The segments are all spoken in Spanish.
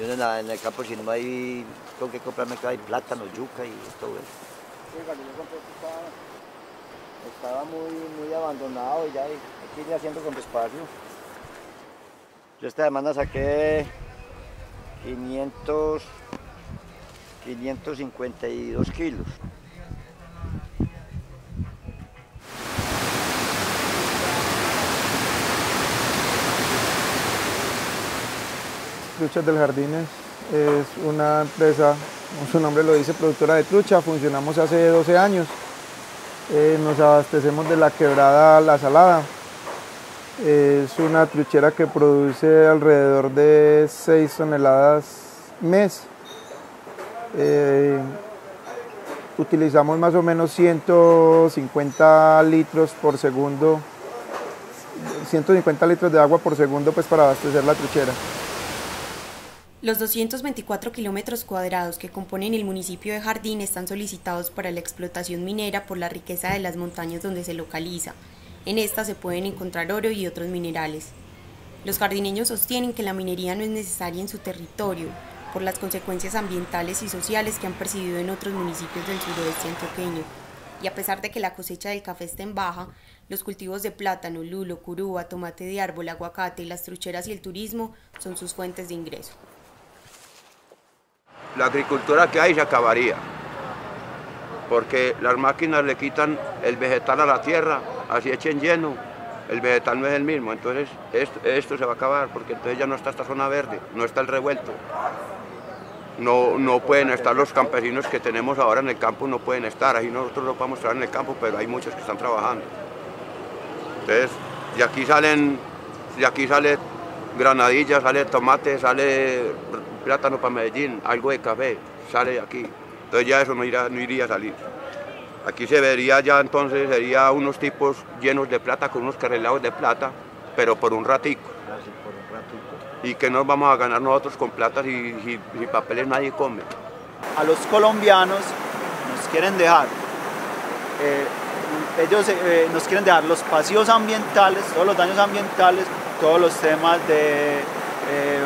Y uno en, el campo si no hay con qué comprarme hay plátano, yuca y todo eso. Estaba muy, muy abandonado y ya hay que ir haciendo con despacio. Yo esta semana saqué 500, 552 kilos. Truchas del Jardines es una empresa, como su nombre lo dice, productora de trucha. Funcionamos hace 12 años. Eh, nos abastecemos de la quebrada La Salada. Es una truchera que produce alrededor de 6 toneladas mes. Eh, utilizamos más o menos 150 litros por segundo, 150 litros de agua por segundo pues para abastecer la truchera. Los 224 kilómetros cuadrados que componen el municipio de Jardín están solicitados para la explotación minera por la riqueza de las montañas donde se localiza. En esta se pueden encontrar oro y otros minerales. Los jardineños sostienen que la minería no es necesaria en su territorio por las consecuencias ambientales y sociales que han percibido en otros municipios del suroeste antioqueño. Y a pesar de que la cosecha del café está en baja, los cultivos de plátano, lulo, curúa, tomate de árbol, aguacate, las trucheras y el turismo son sus fuentes de ingreso. La agricultura que hay se acabaría, porque las máquinas le quitan el vegetal a la tierra, así echen lleno, el vegetal no es el mismo, entonces esto, se va a acabar, porque entonces ya no está esta zona verde, no está el revuelto. No, no pueden estar los campesinos que tenemos ahora en el campo, no pueden estar, ahí nosotros lo podemos estar en el campo, pero hay muchos que están trabajando. Entonces, de aquí salen, de aquí sale granadilla, sale tomate, sale plátano para Medellín, algo de café, sale de aquí. Entonces ya eso no, irá, no iría a salir. Aquí se vería ya entonces, sería unos tipos llenos de plata con unos carrelados de plata, pero por un ratico. ¿Y que nos vamos a ganar nosotros con plata si, si, si papeles nadie come? a los colombianos nos quieren dejar, eh, ellos eh, nos quieren dejar los pasivos ambientales, todos los daños ambientales, todos los temas de eh,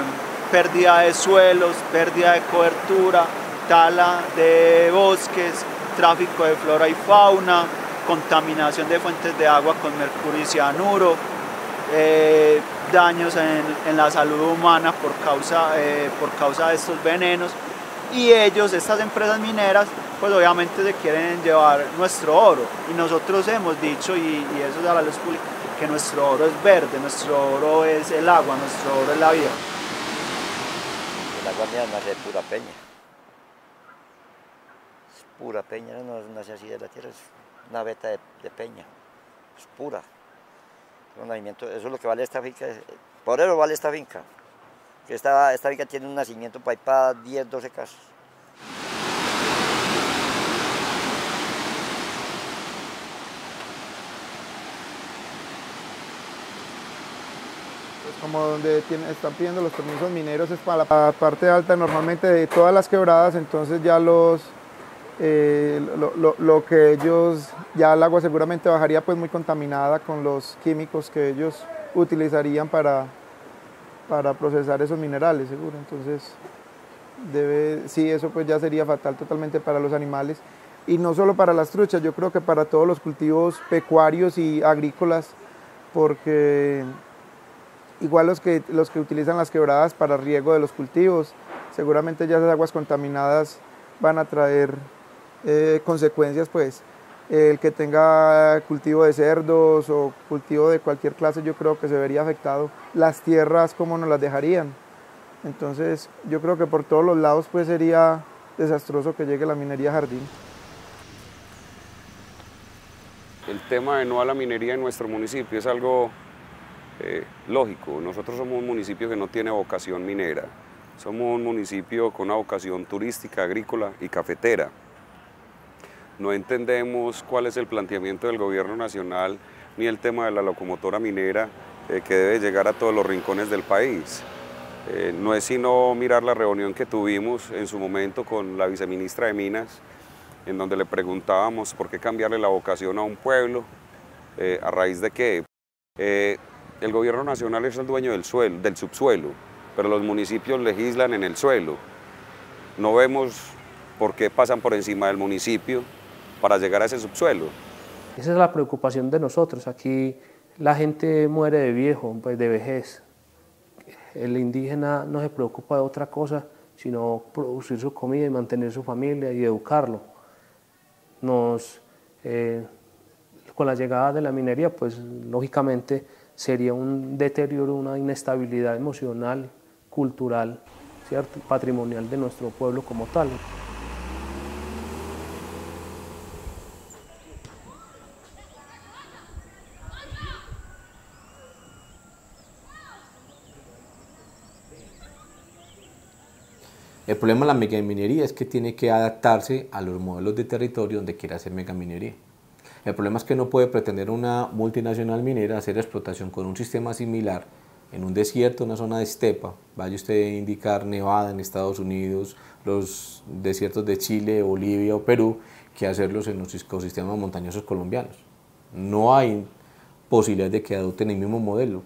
pérdida de suelos, pérdida de cobertura, tala de bosques, tráfico de flora y fauna, contaminación de fuentes de agua con mercurio y cianuro, eh, daños en, en la salud humana por causa, eh, por causa de estos venenos y ellos, estas empresas mineras, pues obviamente se quieren llevar nuestro oro y nosotros hemos dicho, y, y eso es a la luz pública, que nuestro oro es verde, nuestro oro es el agua, nuestro oro es la vida. Agua mía nace de pura peña. Es pura peña, no nace así de la tierra, es una veta de, peña. Es pura. Un nacimiento, eso es lo que vale esta finca. Por eso vale esta finca. Esta, esta finca tiene un nacimiento para ir para 10, 12 casas. Como donde están pidiendo los permisos mineros es para la parte alta normalmente de todas las quebradas, entonces ya los eh, lo, lo- lo que ellos, ya el agua seguramente bajaría pues muy contaminada con los químicos que ellos utilizarían para, para procesar esos minerales, seguro. Entonces, debe, sí, eso pues ya sería fatal totalmente para los animales y no solo para las truchas, yo creo que para todos los cultivos pecuarios y agrícolas, porque igual los que, los que utilizan las quebradas para riego de los cultivos, seguramente ya esas aguas contaminadas van a traer eh, consecuencias, pues el que tenga cultivo de cerdos o cultivo de cualquier clase, yo creo que se vería afectado. Las tierras, ¿cómo nos las dejarían? Entonces, yo creo que por todos los lados, pues sería desastroso que llegue la minería jardín. El tema de no a la minería en nuestro municipio es algo eh, lógico. Nosotros somos un municipio que no tiene vocación minera. Somos un municipio con una vocación turística, agrícola y cafetera. No entendemos cuál es el planteamiento del gobierno nacional ni el tema de la locomotora minera eh, que debe llegar a todos los rincones del país. Eh, no es sino mirar la reunión que tuvimos en su momento con la viceministra de Minas, en donde le preguntábamos por qué cambiarle la vocación a un pueblo, a raíz de qué. El gobierno nacional es el dueño del, suelo, del subsuelo pero los municipios legislan en el suelo. No vemos por qué pasan por encima del municipio para llegar a ese subsuelo. Esa es la preocupación de nosotros. Aquí la gente muere de viejo, pues de vejez. El indígena no se preocupa de otra cosa, sino producir su comida y mantener su familia y educarlo. Nos, eh, con la llegada de la minería, pues lógicamente sería un deterioro, una inestabilidad emocional, cultural, patrimonial de nuestro pueblo como tal. El problema de la megaminería es que tiene que adaptarse a los modelos de territorio donde quiera hacer megaminería. El problema es que no puede pretender una multinacional minera hacer explotación con un sistema similar en un desierto, una zona de estepa, vaya usted a indicar Nevada en Estados Unidos, los desiertos de Chile, Bolivia o Perú, que hacerlos en los ecosistemas montañosos colombianos. No hay posibilidad de que adopten el mismo modelo.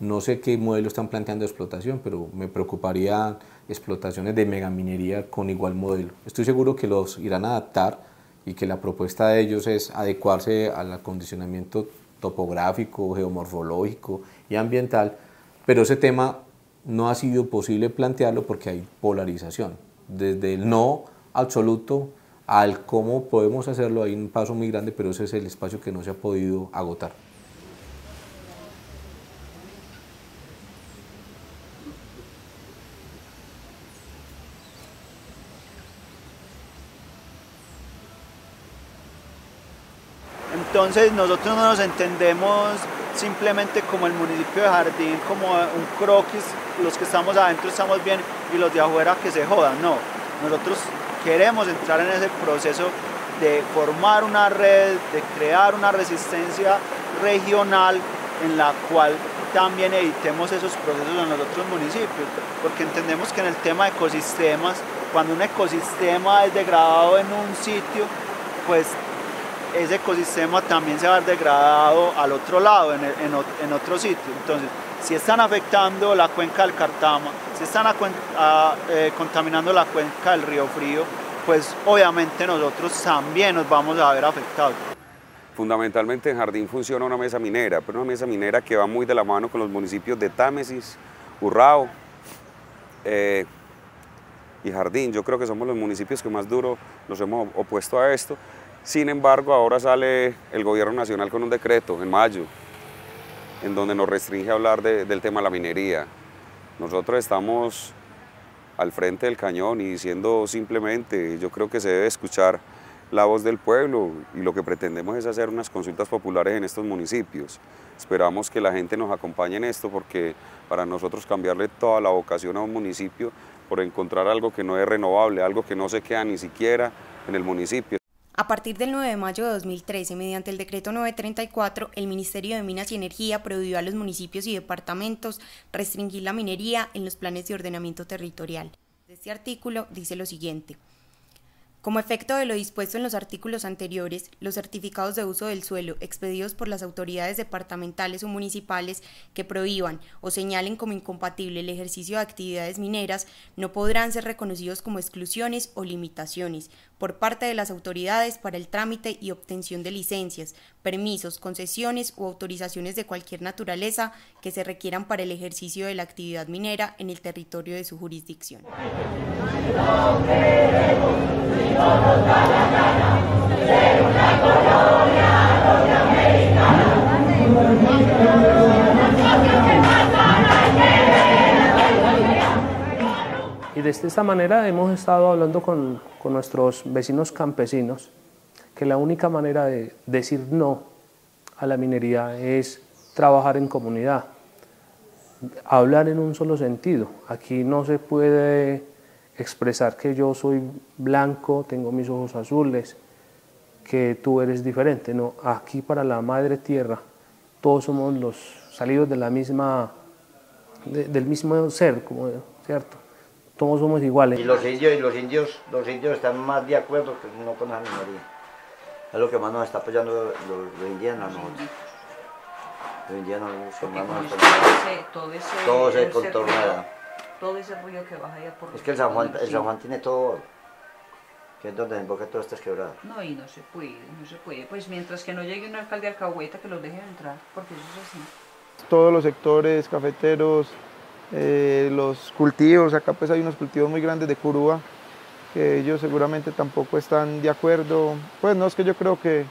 No sé qué modelo están planteando de explotación, pero me preocuparía explotaciones de megaminería con igual modelo. Estoy seguro que los irán a adaptar y que la propuesta de ellos es adecuarse al acondicionamiento topográfico, geomorfológico y ambiental, pero ese tema no ha sido posible plantearlo porque hay polarización. Desde el no absoluto al cómo podemos hacerlo hay un paso muy grande, pero ese es el espacio que no se ha podido agotar. Entonces nosotros no nos entendemos simplemente como el municipio de Jardín, como un croquis, los que estamos adentro estamos bien y los de afuera que se jodan, no. Nosotros queremos entrar en ese proceso de formar una red, de crear una resistencia regional en la cual también evitemos esos procesos en los otros municipios, porque entendemos que en el tema de ecosistemas, cuando un ecosistema es degradado en un sitio, pues ese ecosistema también se va a ver degradado al otro lado, en, en, otro sitio. Entonces, si están afectando la cuenca del Cartama, si están eh, contaminando la cuenca del río Frío, pues obviamente nosotros también nos vamos a ver afectados. Fundamentalmente en Jardín funciona una mesa minera, pero una mesa minera que va muy de la mano con los municipios de Támesis, Urrao eh, y Jardín. Yo creo que somos los municipios que más duro nos hemos opuesto a esto. Sin embargo, ahora sale el gobierno nacional con un decreto en mayo, en donde nos restringe hablar del tema de la minería. Nosotros estamos al frente del cañón y diciendo simplemente, yo creo que se debe escuchar la voz del pueblo y lo que pretendemos es hacer unas consultas populares en estos municipios. Esperamos que la gente nos acompañe en esto porque para nosotros cambiarle toda la vocación a un municipio por encontrar algo que no es renovable, algo que no se queda ni siquiera en el municipio. A partir del 9 de mayo de 2013, mediante el decreto 934, el Ministerio de Minas y Energía prohibió a los municipios y departamentos restringir la minería en los planes de ordenamiento territorial. Este artículo dice lo siguiente. Como efecto de lo dispuesto en los artículos anteriores, los certificados de uso del suelo expedidos por las autoridades departamentales o municipales que prohíban o señalen como incompatible el ejercicio de actividades mineras no podrán ser reconocidos como exclusiones o limitaciones por parte de las autoridades para el trámite y obtención de licencias, permisos, concesiones u autorizaciones de cualquier naturaleza que se requieran para el ejercicio de la actividad minera en el territorio de su jurisdicción. Y de esta manera hemos estado hablando con, con nuestros vecinos campesinos que la única manera de decir no a la minería es trabajar en comunidad, hablar en un solo sentido. Aquí no se puede expresar que yo soy blanco, tengo mis ojos azules, que tú eres diferente. No, aquí para la madre tierra todos somos los salidos de la misma, del mismo ser, como, ¿cierto? Todos somos iguales. Y los indios, y los indios, los indios están más de acuerdo que no con la minoría. Es lo que más nos está apoyando los, los indígenas nosotros. Los indígenos son más todo, ese, todo se contorna todo ese río que baja allá por Es que el San Juan, el San Juan tiene todo que es donde desemboca todas estas quebradas. No, y no se puede, no se puede. Pues mientras que no llegue un alcalde alcahueta que los deje entrar, porque eso es así. Todos los sectores cafeteros, eh, los cultivos, acá pues hay unos cultivos muy grandes de curúa, que ellos seguramente tampoco están de acuerdo. Pues no, es que yo creo que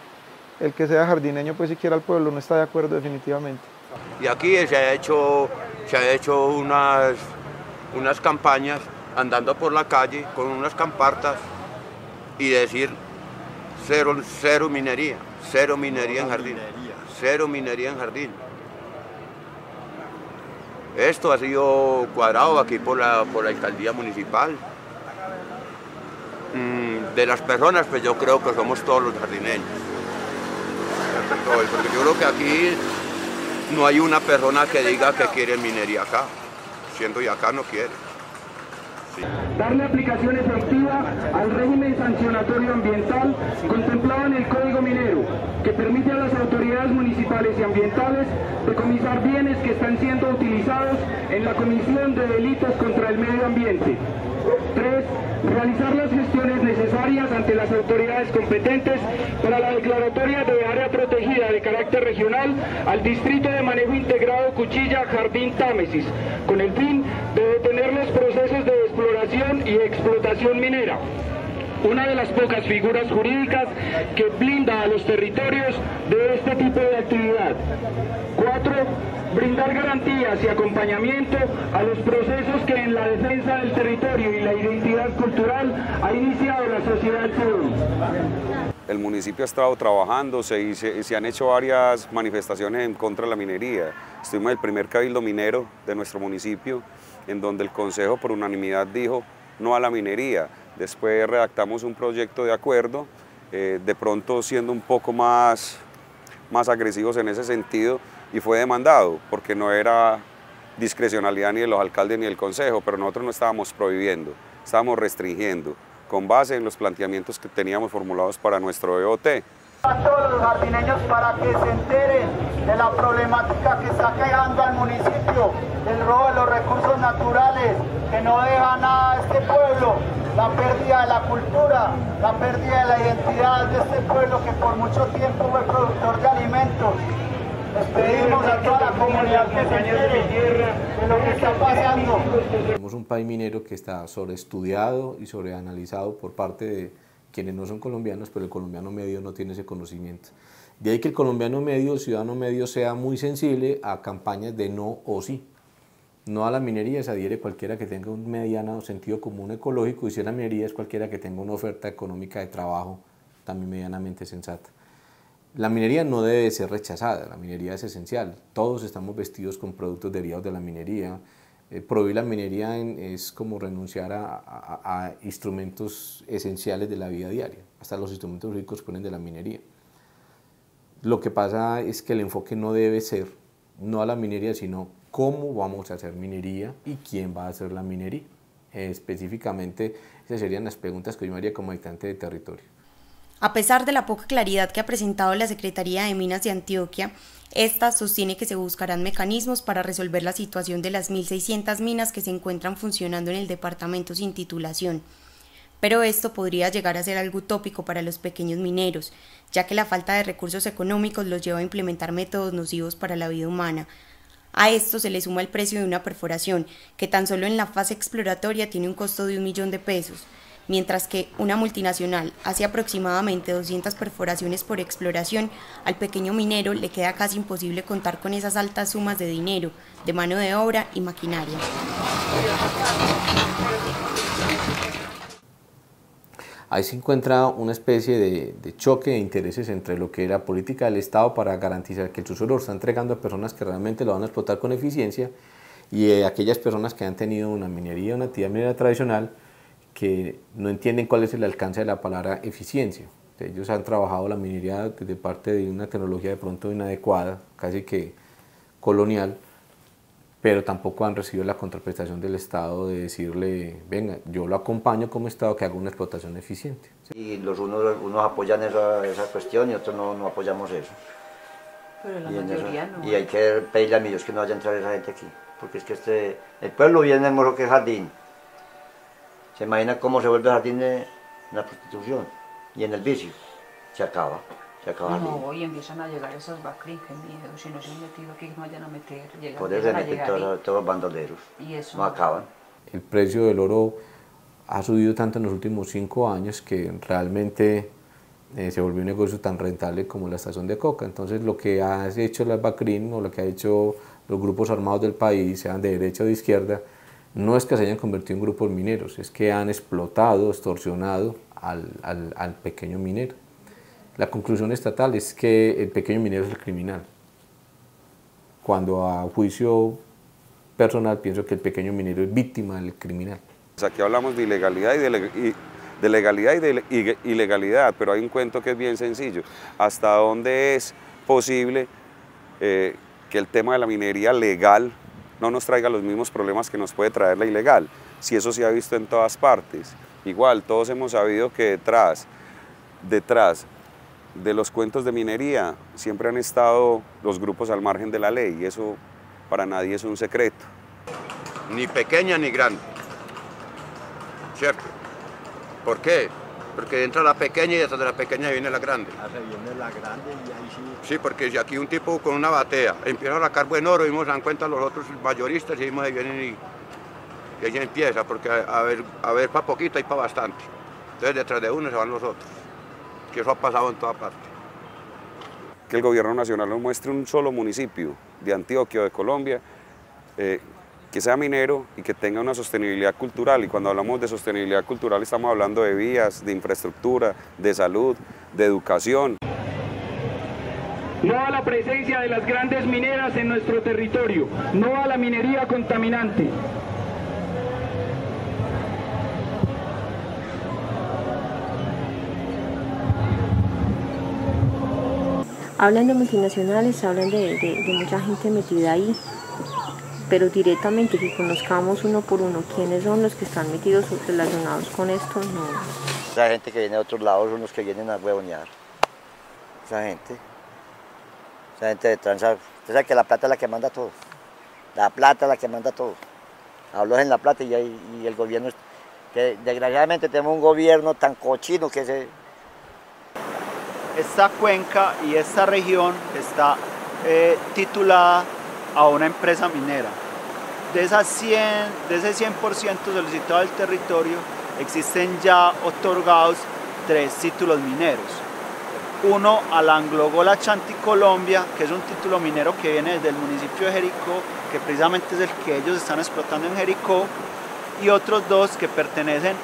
el que sea jardineño pues siquiera el pueblo no está de acuerdo definitivamente. Y aquí se ha hecho, se ha hecho unas, unas campañas andando por la calle con unas campartas y decir cero, cero minería, cero minería en jardín, cero minería en jardín. Esto ha sido cuadrado aquí por la, por la alcaldía municipal. Mm, de las personas, pues yo creo que somos todos los jardineños. Porque yo creo que aquí no hay una persona que diga que quiere minería acá, siendo y acá no quiere. Darle aplicación efectiva al régimen sancionatorio ambiental contemplado en el Código Minero, que permite a las autoridades municipales y ambientales decomisar bienes que están siendo utilizados en la comisión de delitos contra el medio ambiente. 3. Realizar las gestiones necesarias ante las autoridades competentes para la declaratoria de área protegida de carácter regional al Distrito de Manejo Integrado Cuchilla Jardín Támesis, con el fin de detener los procesos de y explotación minera una de las pocas figuras jurídicas que blinda a los territorios de este tipo de actividad. Cuatro, brindar garantías y acompañamiento a los procesos que en la defensa del territorio y la identidad cultural ha iniciado la sociedad civil. El municipio ha estado trabajando, se, se, han hecho varias manifestaciones en contra de la minería. Estuvimos en el primer cabildo minero de nuestro municipio, en donde el Consejo por unanimidad dijo no a la minería. Después redactamos un proyecto de acuerdo, eh, de pronto siendo un poco más, más agresivos en ese sentido, y fue demandado, porque no era discrecionalidad ni de los alcaldes ni del consejo, pero nosotros no estábamos prohibiendo, estábamos restringiendo, con base en los planteamientos que teníamos formulados para nuestro EOT. A todos los jardineños para que se enteren de la problemática que está quejando al municipio, el robo de los recursos naturales, que no deja nada a este pueblo, la pérdida de la cultura, la pérdida de la identidad de este pueblo que por mucho tiempo fue productor de alimentos. Pedimos a toda la comunidad que se entere de lo que está pasando. Tenemos un país minero que está sobreestudiado y sobreanalizado por parte de quienes no son colombianos, pero el colombiano medio no tiene ese conocimiento. De ahí que el colombiano medio, el ciudadano medio, sea muy sensible a campañas de no o sí. No a la minería se adhiere cualquiera que tenga un mediano sentido común ecológico y si la minería es cualquiera que tenga una oferta económica de trabajo también medianamente sensata. La minería no debe ser rechazada, la minería es esencial. Todos estamos vestidos con productos derivados de la minería, eh, prohibir la minería es como renunciar a, instrumentos esenciales de la vida diaria. Hasta los instrumentos ricos ponen de la minería. Lo que pasa es que el enfoque no debe ser no a la minería, sino cómo vamos a hacer minería y quién va a hacer la minería. específicamente, esas serían las preguntas que yo me haría como habitante de territorio. A pesar de la poca claridad que ha presentado la Secretaría de Minas de Antioquia, esta sostiene que se buscarán mecanismos para resolver la situación de las 1.600 minas que se encuentran funcionando en el departamento sin titulación. Pero esto podría llegar a ser algo utópico para los pequeños mineros, ya que la falta de recursos económicos los lleva a implementar métodos nocivos para la vida humana. A esto se le suma el precio de una perforación, que tan solo en la fase exploratoria tiene un costo de un millón de pesos mientras que una multinacional hace aproximadamente 200 perforaciones por exploración, al pequeño minero le queda casi imposible contar con esas altas sumas de dinero, de mano de obra y maquinaria. Ahí se encuentra una especie de, choque de intereses entre lo que era política del Estado para garantizar que el suelo lo está entregando a personas que realmente lo van a explotar con eficiencia y eh, aquellas personas que han tenido una minería, una actividad minera tradicional, que no entienden cuál es el alcance de la palabra eficiencia. Ellos han trabajado la minería de parte de una tecnología de pronto inadecuada, casi que colonial, pero tampoco han recibido la contraprestación del Estado de decirle, venga, yo lo acompaño como Estado que haga una explotación eficiente. Y los unos, unos apoyan esa, esa, cuestión y otros no, no apoyamos eso. Pero la y mayoría no. Y hay que pedirle a ellos que no vaya a entrar esa gente aquí, porque es que este, el pueblo viene hermoso que el jardín. Se imagina cómo se vuelve el jardín de la prostitución y en el vicio. Se acaba, se acaba el jardín. No, y empiezan a llegar esas bacris, qué miedo, si no se han metido aquí, no vayan a meter, llegan, Por eso se meten todos, todos los bandoleros. y eso No acaban. El precio del oro ha subido tanto en los últimos cinco años que realmente eh, se volvió un negocio tan rentable como la estación de coca. Entonces lo que ha hecho la BACRIN o lo que ha hecho los grupos armados del país, sean de derecha o de izquierda, no es que se hayan convertido en grupos mineros, es que han explotado, extorsionado al, al- al pequeño minero. La conclusión estatal es que el pequeño minero es el criminal. Cuando a juicio personal pienso que el pequeño minero es víctima del criminal. Aquí hablamos de ilegalidad y de, y- de legalidad y de ilegalidad, pero hay un cuento que es bien sencillo. ¿Hasta dónde es posible eh, que el tema de la minería legal no nos traiga los mismos problemas que nos puede traer la ilegal? Si eso se ha visto en todas partes. Igual, todos hemos sabido que detrás, detrás de los cuentos de minería siempre han estado los grupos al margen de la ley y eso para nadie es un secreto. ni pequeña ni grande. ¿Cierto? ¿Por qué? Porque entra la pequeña y detrás de la pequeña viene la grande. viene la grande y ahí sí. Sí, porque si aquí un tipo con una batea empieza a sacar buen oro y nos dan cuenta los otros mayoristas y vimos ahí vienen y, y ella empieza, porque a, a ver, a ver para poquito y para bastante. Entonces detrás de uno se van los otros. Que eso ha pasado en toda parte. que el gobierno nacional nos muestre un solo municipio de Antioquia o de Colombia eh, que sea minero y que tenga una sostenibilidad cultural. Y cuando hablamos de sostenibilidad cultural estamos hablando de vías, de infraestructura, de salud, de educación. No a la presencia de las grandes mineras en nuestro territorio. No a la minería contaminante. Hablan de multinacionales, hablan de, de- de mucha gente metida ahí, pero directamente que conozcamos uno por uno quiénes son los que están metidos o relacionados con esto, no. Esa gente que viene de otros lados son los que vienen a huevonear. Esa gente. Esa gente de tranza. Usted sabe que la plata es la que manda todo. La plata es la que manda todo. Habló en la plata y, ahí- y el gobierno. Que desgraciadamente tenemos un gobierno tan cochino que se. Esta cuenca y esta región está eh, titulada a una empresa minera. De, esas 100, de ese 100% solicitado del territorio, existen ya otorgados tres títulos mineros. Uno al Anglo-Gola Chanti Colombia, que es un título minero que viene desde el municipio de Jericó, que precisamente es el que ellos están explotando en Jericó, y otros dos que pertenecen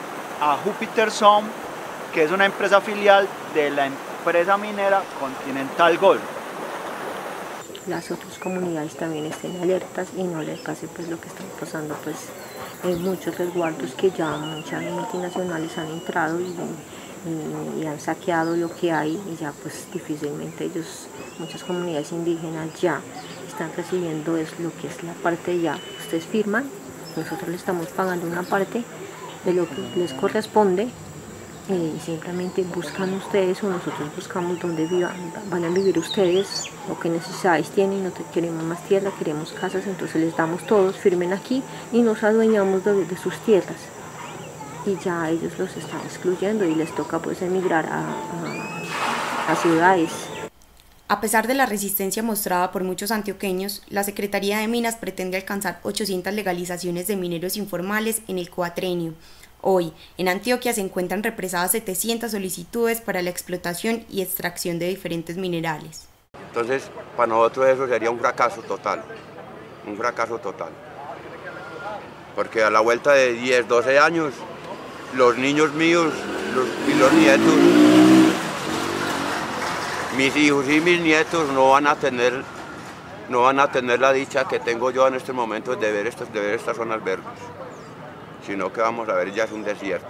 a Jupiter Som, que es una empresa filial de la empresa minera Continental Gold. Las otras comunidades también estén alertas y no les pase pues lo que está pasando pues en muchos resguardos que ya muchas multinacionales han entrado y, y- han saqueado lo que hay y ya pues difícilmente ellos, muchas comunidades indígenas ya están recibiendo es lo que es la parte ya, ustedes firman, nosotros le estamos pagando una parte de lo que les corresponde eh, simplemente buscan ustedes o nosotros buscamos donde vivan, vayan a vivir ustedes, lo que necesidades tienen, no te- queremos más tierra, queremos casas, entonces les damos todos, firmen aquí y nos adueñamos de, de sus tierras. Y ya ellos los están excluyendo y les toca pues emigrar a, a- a ciudades. A pesar de la resistencia mostrada por muchos antioqueños, la Secretaría de Minas pretende alcanzar 800 legalizaciones de mineros informales en el cuatrenio. Hoy, en Antioquia se encuentran represadas 700 solicitudes para la explotación y extracción de diferentes minerales. Entonces, para nosotros eso sería un fracaso total, un fracaso total. Porque a la vuelta de 10, 12 años, los niños míos los- y los nietos, mis hijos y mis nietos no van a tener, no van a tener la dicha que tengo yo en este momento de ver estas, de ver estas zonas verdes, sino que vamos a ver ya es un desierto.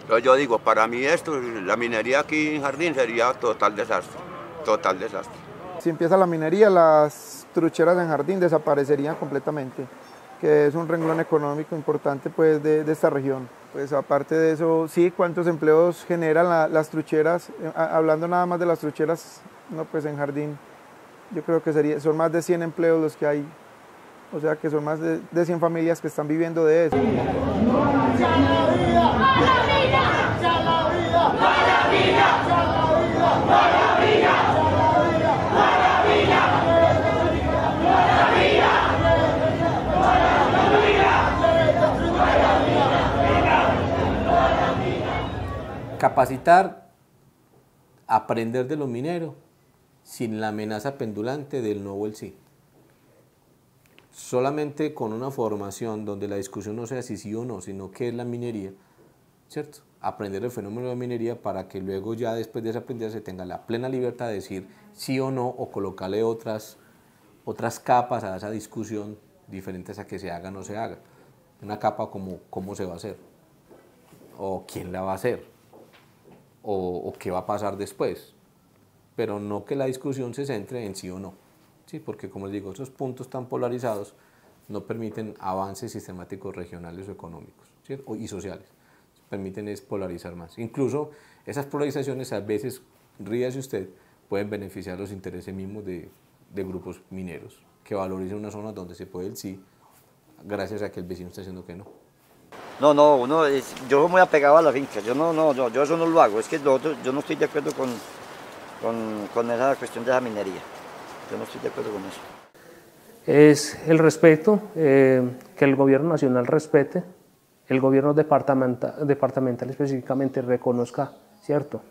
Entonces yo digo, para mí esto, la minería aquí en Jardín sería total desastre, total desastre. Si empieza la minería, las trucheras en jardín desaparecerían completamente, que es un renglón económico importante pues, de, esta región. Pues aparte de eso, sí, ¿cuántos empleos generan la- las trucheras? Eh, hablando nada más de las trucheras, no, pues en jardín, yo creo que sería, son más de 100 empleos los que hay O sea que son más de, de 100 familias que están viviendo de eso. Capacitar, aprender de los mineros sin la amenaza pendulante del no o el sí. Solamente con una formación donde la discusión no sea si sí o no, sino qué es la minería, ¿cierto? Aprender el fenómeno de la minería para que luego ya después de ese aprendizaje se tenga la plena libertad de decir sí o no o colocarle otras, otras capas a esa discusión diferentes a que se haga o no se haga. Una capa como cómo se va a hacer, o quién la va a hacer, o, o qué va a pasar después, pero no que la discusión se centre en sí o no, ¿sí? porque como les digo, esos puntos tan polarizados no permiten avances sistemáticos regionales o económicos ¿cierto? y sociales, permiten es polarizar más. Incluso esas polarizaciones a veces, ríase usted, pueden beneficiar los intereses mismos de, grupos mineros, que valoricen una zona donde se puede el sí, gracias a que el vecino está diciendo que no. No, no, uno yo soy muy apegado a la finca, yo no, no, yo, yo eso no lo hago, es que yo no estoy de acuerdo con, con esa cuestión de la minería, no estoy de acuerdo con eso. es el respeto, eh, que el gobierno nacional respete, el gobierno departamenta- departamental específicamente reconozca, ¿cierto?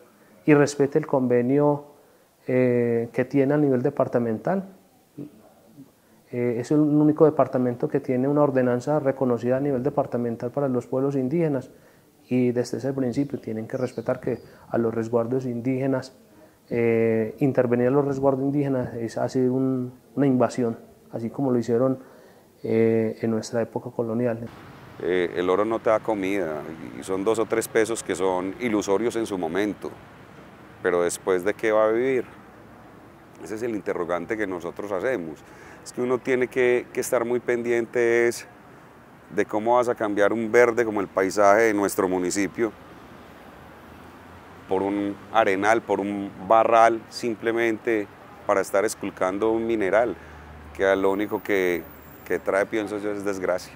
Y respete el convenio eh, que tiene a nivel departamental. Eh, es el único departamento que tiene una ordenanza reconocida a nivel departamental para los pueblos indígenas y desde ese principio tienen que respetar que a los resguardos indígenas, eh, intervenir a los resguardos indígenas es hacer un- una invasión, así como lo hicieron eh, en nuestra época colonial. Eh, el oro no te da comida y son dos o tres pesos que son ilusorios en su momento, pero después de qué va a vivir. Ese es el interrogante que nosotros hacemos. Es que uno tiene que, estar muy pendiente de cómo vas a cambiar un verde como el paisaje de nuestro municipio por un arenal, por un barral, simplemente para estar esculcando un mineral, que lo único que, que trae, pienso yo, es desgracia.